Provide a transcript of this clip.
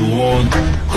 you.